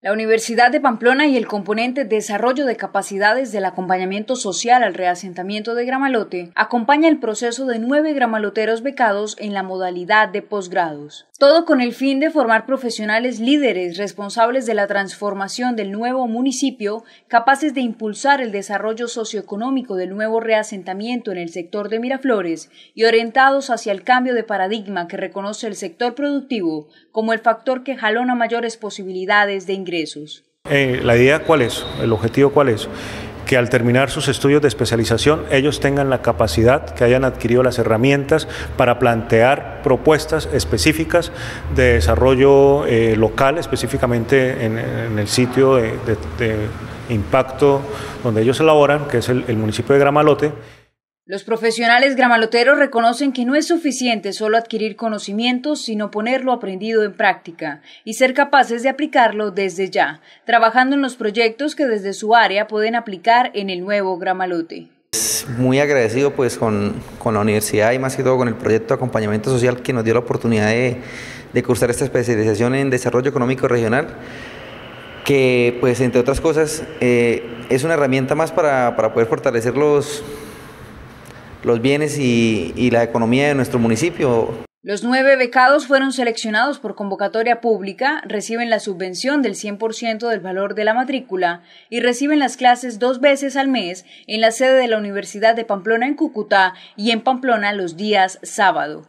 La Universidad de Pamplona y el componente Desarrollo de Capacidades del Acompañamiento Social al Reasentamiento de Gramalote acompaña el proceso de nueve gramaloteros becados en la modalidad de posgrados. Todo con el fin de formar profesionales líderes responsables de la transformación del nuevo municipio, capaces de impulsar el desarrollo socioeconómico del nuevo reasentamiento en el sector de Miraflores y orientados hacia el cambio de paradigma que reconoce el sector productivo como el factor que jalona mayores posibilidades de eh, ¿La idea cuál es? ¿El objetivo cuál es? que al terminar sus estudios de especialización ellos tengan la capacidad, que hayan adquirido las herramientas para plantear propuestas específicas de desarrollo eh, local, específicamente en, el sitio de, impacto donde ellos elaboran, que es el municipio de Gramalote. Los profesionales gramaloteros reconocen que no es suficiente solo adquirir conocimientos, sino ponerlo aprendido en práctica y ser capaces de aplicarlo desde ya, trabajando en los proyectos que desde su área pueden aplicar en el nuevo Gramalote. Muy agradecido pues con, la universidad y más que todo con el proyecto de acompañamiento social que nos dio la oportunidad de, cursar esta especialización en desarrollo económico regional que pues entre otras cosas eh, es una herramienta más para, para poder fortalecer los, los bienes y, la economía de nuestro municipio. Los nueve becados fueron seleccionados por convocatoria pública, reciben la subvención del 100% del valor de la matrícula y reciben las clases dos veces al mes en la sede de la Universidad de Pamplona en Cúcuta y en Pamplona los días sábado.